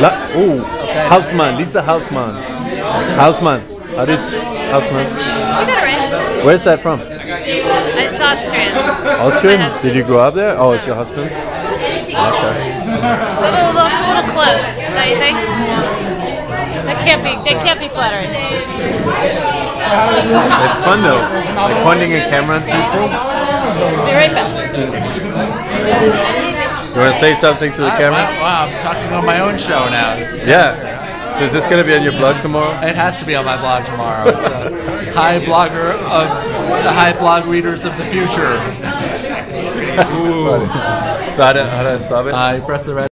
La- oh, Hausman, Liza Hausman. Hausman. How do you s- Hausman? You got it right. Where's that from? It's Austrian. Austrian? Husband. Did you grow up there? Oh, it's your husband's? Okay. A little, looks a little close, don't you think? That can't be. That can't be flattering. It's fun though. Like pointing a camera at people. Be right back. You want to say something to the camera? Wow, I'm talking on my own show now. Yeah. So is this going to be on your blog tomorrow? It has to be on my blog tomorrow. A high blogger of the high blog readers of the future. So how do, how do I stop it? I press the red.